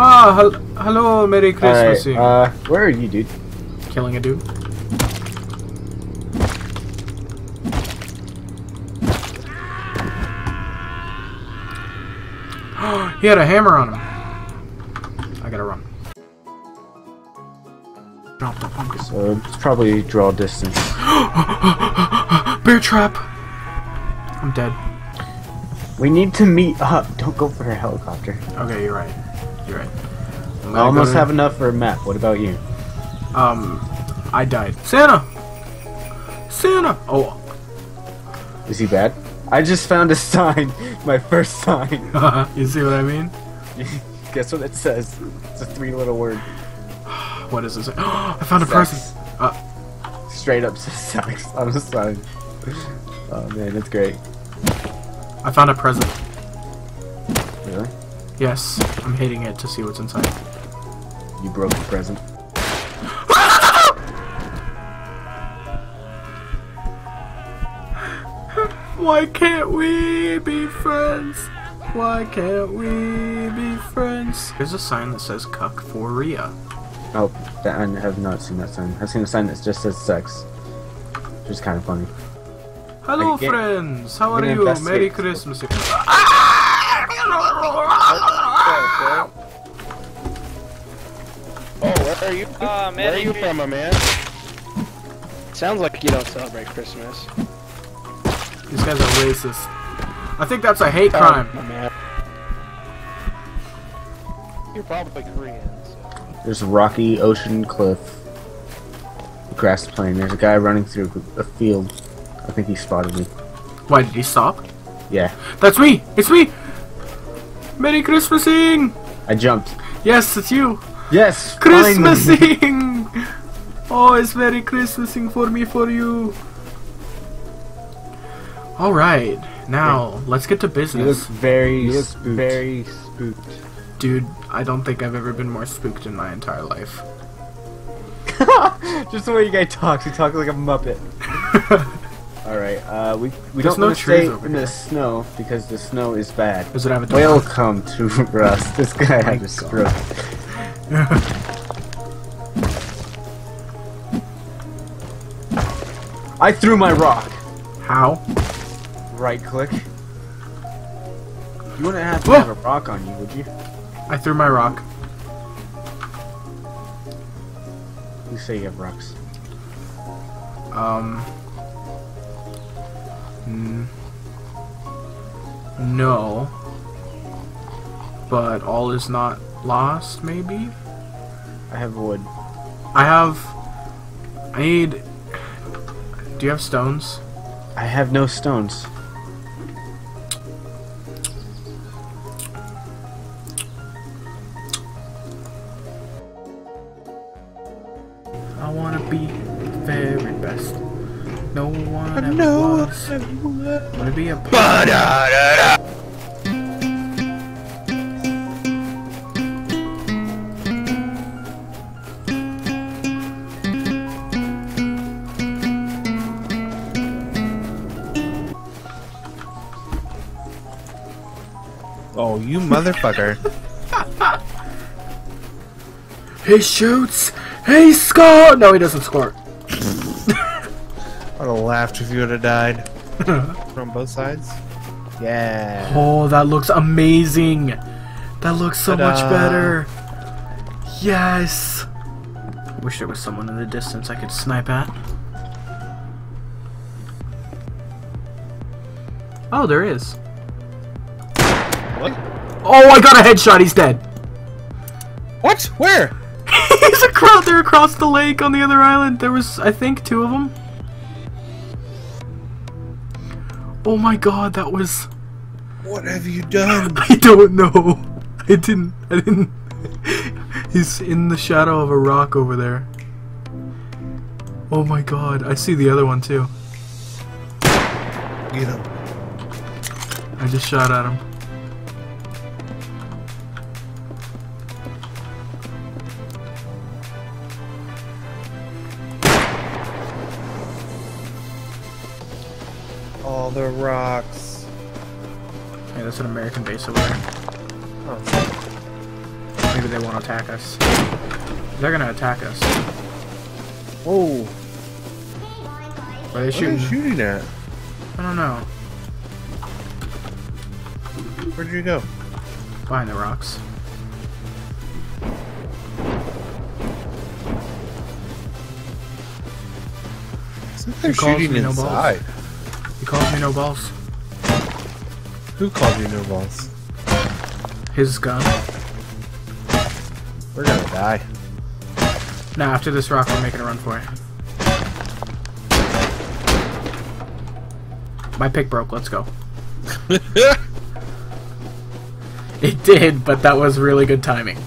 Ah, hel hello, Merry Christmas. Alright, uh, where are you, dude? Killing a dude. he had a hammer on him. I gotta run. Drop the pumpkin. So it's probably draw distance. Bear trap! I'm dead. We need to meet up. Don't go for a helicopter. Okay, you're right. You're right. I almost have enough for a map. What about you? Um, I died. Santa! Santa! Oh, Is he bad? I just found a sign. My first sign. you see what I mean? Guess what it says? It's a three little word. What is this? I found a Sex. present. Uh, Straight up says sex on the sign. Oh man, that's great. I found a present. Yes, I'm hitting it to see what's inside. You broke the present. Why can't we be friends? Why can't we be friends? There's a sign that says cuck for Rhea. Oh, that, I have not seen that sign. I've seen a sign that just says sex. Which is kind of funny. Hello, friends. How are you? Merry. Christmas. Oh, where are you? Uh, where are you from, my man? Sounds like you don't celebrate Christmas. These guys are racist. I think that's a hate Oh, crime. my man. You're probably Korean. So. There's a rocky ocean cliff. Grass plain. There's a guy running through a field. I think he spotted me. Why did he stop? Yeah. That's me. It's me. Merry Christmasing. I jumped. Yes, it's you. Yes! Christmasing! oh, it's very Christmasing for me, for you. Alright, now let's get to You look business. very You look spooked. very spooked. Dude, I don't think I've ever been more spooked in my entire life. Just the way you guys talk. You talk like a muppet. Alright, uh, we, we There's don't no want to stay in here. the snow because the snow is bad. Does it have a door? Welcome to Rust. This guy had a stroke. I threw my rock. How? Right click. You wouldn't have to have a rock on you, would you? I threw my rock. You say you have rocks. Um. Mm, no. But all is not lost, maybe? I have wood. I have. I need. Do you have stones? I have no stones. I wanna be the very best. No one ever No was. Wanna be a Oh, you motherfucker. He shoots! He score! No, he doesn't score. I would have laughed if you would have died. From both sides? Yeah. Oh, that looks amazing! That looks so much better! Yes! Wish there was someone in the distance I could snipe at. Oh, there is. What? Oh, I got a headshot, he's dead! What? Where? He's across there across the lake on the other island. There was, I think, two of them. Oh my god, that was. What have you done? I don't know. I didn't. I didn't. He's in the shadow of a rock over there. Oh my god, I see the other one too. Get him. I just shot at him. All the rocks. Hey, that's an American base over there. Oh, Maybe they won't attack us. They're gonna attack us. Oh, Are they what are they shooting? shooting at? I don't know. Where'd you go? Behind the rocks. They're shooting me no balls? inside. He calls me no balls. Who called you no balls? His gun. We're gonna die. Now after this rock, we're making a run for it. My pick broke. Let's go. It did, but that was really good timing.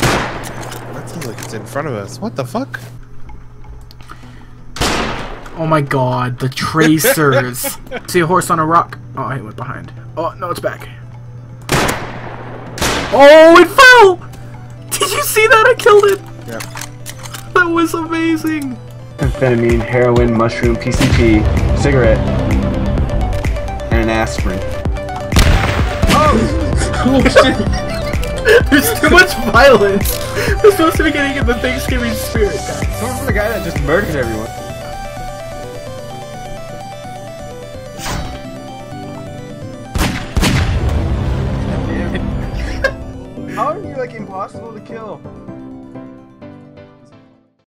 That sounds like it's in front of us. What the fuck? Oh my god, the tracers! See a horse on a rock. Oh, I went behind. Oh, no, it's back. Oh, it fell! Did you see that? I killed it! Yep. That was amazing! Amphetamine, heroin, mushroom, PCP, cigarette, and an aspirin. Oh shit There's too much violence! We're supposed to be getting in the Thanksgiving spirit, guys. Someone for the guy that just murdered everyone. Impossible to kill?